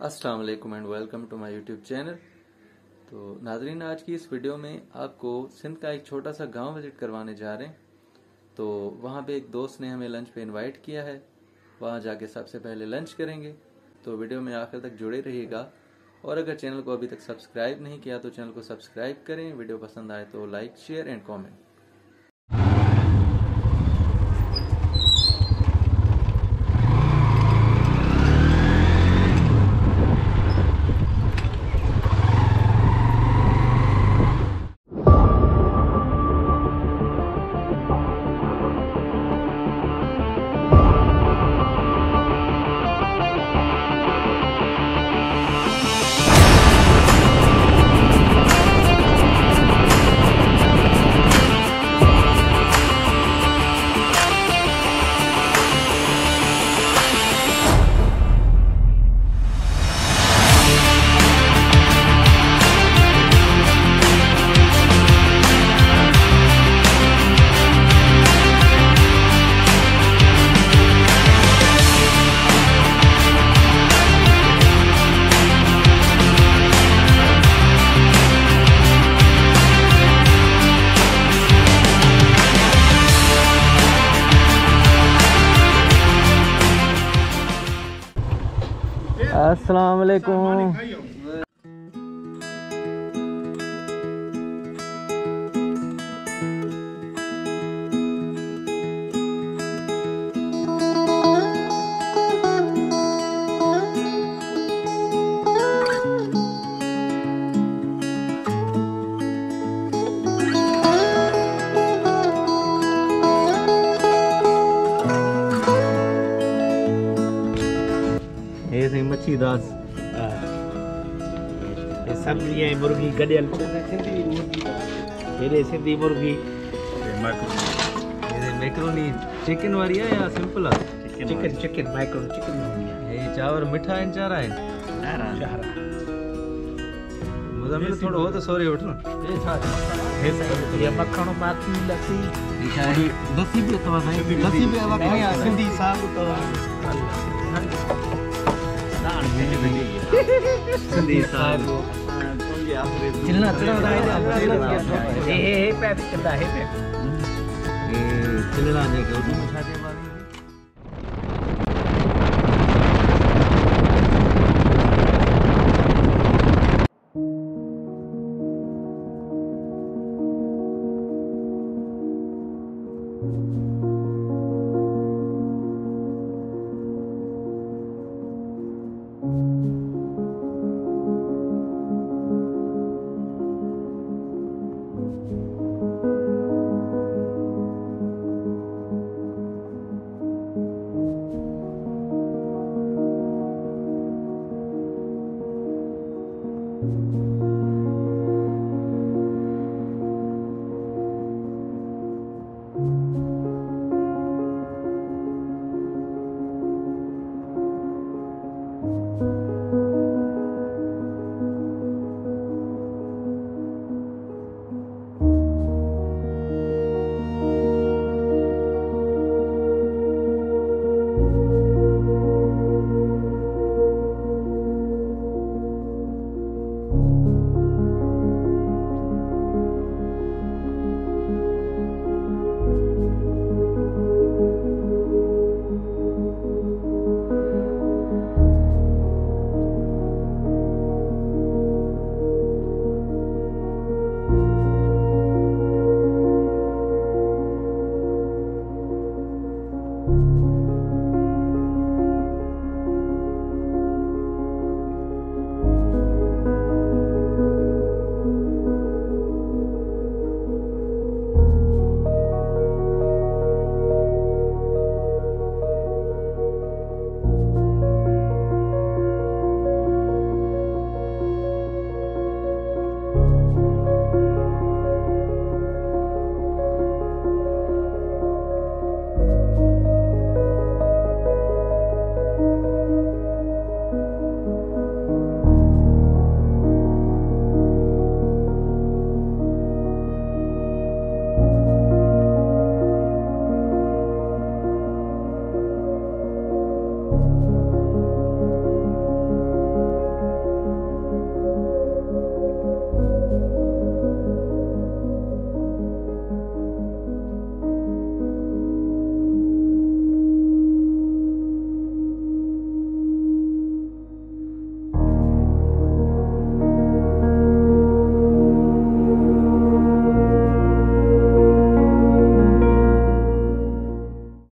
अस्सलाम वालेकुम and welcome to my YouTube channel. तो नाजरीन, आज की इस वीडियो में आपको सिंध का एक छोटा सा गाँव विज़िट करवाने जा रहे हैं। तो वहाँ पे एक दोस्त ने हमें लंच पे इनवाइट किया है। वहाँ जाके सबसे पहले लंच करेंगे। तो वीडियो में आखिर तक जुड़े रहिएगा। और अगर चैनल को अभी तक सब्सक्राइब नहीं किया तो चैनल को सब्सक्राइब करें। वीडियो पसंद आए तो लाइक, शेयर एंड कॉमेंट। अस्सलाम तुलसीदास हे सभु ईअं मुर्गी गॾियल हेॾे सिंधी मुर्गी हेॾे मैक्रोनी चिकन वारी आहे या सिंपल आहे चिकन चिकन मैक्रोनी चिकन हे चांवर मिठा आहिनि चारा आहिनि मुज़मिल थोरो हो त सोरे वठो हे मखण माखी लस्सी लस्सी बि अथव साईं लस्सी बि अथव सिंधी साग अथव चिल्ला चिल्ला हे पे चिल्ला हे पे ये चिलड़ा उर्दू में छाते वाली Thank